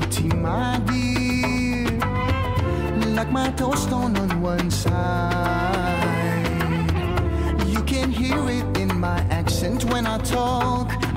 city, my dear, like my toast on one side. You can hear it in my accent when I talk.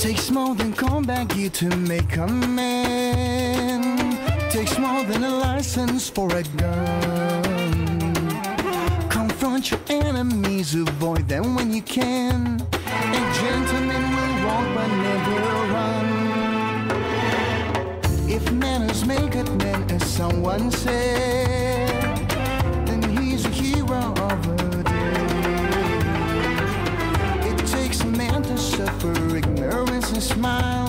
Takes more than come back to make a man. Takes more than a license for a gun. Confront your enemies, avoid them when you can. A gentleman will walk but never run. If manners make it man, as someone said. smile.